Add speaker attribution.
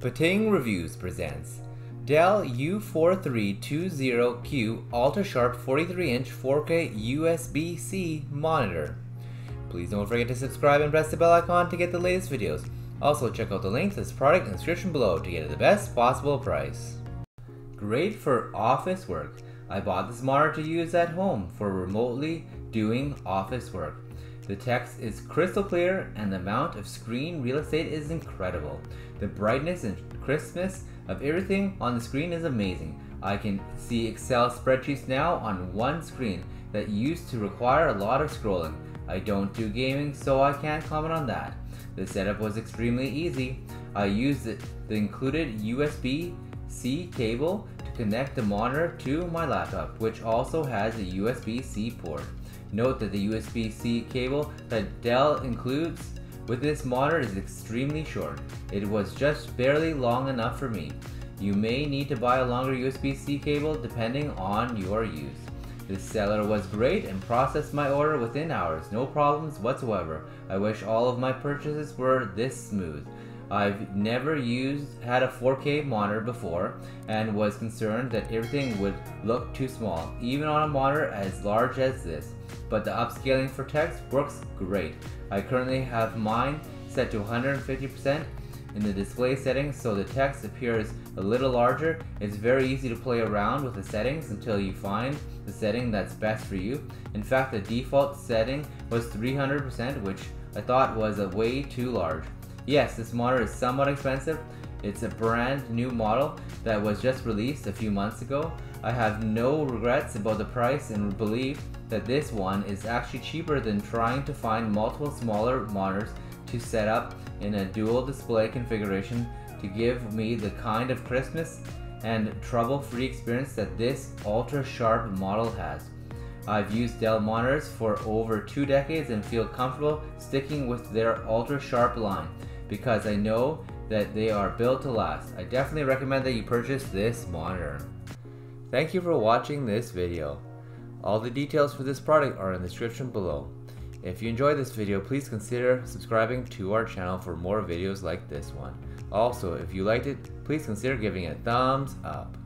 Speaker 1: PaaTing Reviews presents Dell U4320Q Ultra Sharp 43 inch 4K USB C monitor. Please don't forget to subscribe and press the bell icon to get the latest videos. Also, check out the links to this product in the description below to get the best possible price. Great for office work. I bought this monitor to use at home for remotely doing office work. The text is crystal clear and the amount of screen real estate is incredible. The brightness and crispness of everything on the screen is amazing. I can see Excel spreadsheets now on one screen that used to require a lot of scrolling. I don't do gaming, so I can't comment on that. The setup was extremely easy. I used the included USB-C cable to connect the monitor to my laptop, which also has a USB-C port. Note that the USB-C cable that Dell includes with this monitor is extremely short. It was just barely long enough for me. You may need to buy a longer USB-C cable depending on your use. The seller was great and processed my order within hours, no problems whatsoever. I wish all of my purchases were this smooth. I've never used had a 4K monitor before and was concerned that everything would look too small, even on a monitor as large as this. But the upscaling for text works great. I currently have mine set to 150% in the display settings so the text appears a little larger. It's very easy to play around with the settings until you find the setting that's best for you. In fact, the default setting was 300% which I thought was a way too large. Yes, this monitor is somewhat expensive. It's a brand new model that was just released a few months ago. I have no regrets about the price and believe that this one is actually cheaper than trying to find multiple smaller monitors to set up in a dual display configuration to give me the kind of crispness and trouble-free experience that this ultra sharp model has. I've used Dell monitors for over two decades and feel comfortable sticking with their ultra sharp line because I know that they are built to last. I definitely recommend that you purchase this monitor. Thank you for watching this video. All the details for this product are in the description below. If you enjoyed this video, please consider subscribing to our channel for more videos like this one. Also, if you liked it, please consider giving it a thumbs up.